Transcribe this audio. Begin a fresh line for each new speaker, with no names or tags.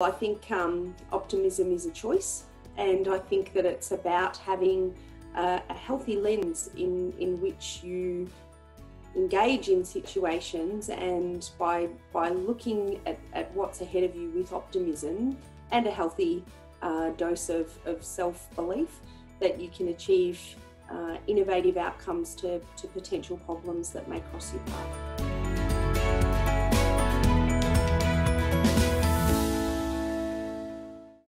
I think um, optimism is a choice, and I think that it's about having a, a healthy lens in, in which you engage in situations and by by looking at, at what's ahead of you with optimism and a healthy uh, dose of, of self-belief that you can achieve uh, innovative outcomes to, to potential problems that may cross your path.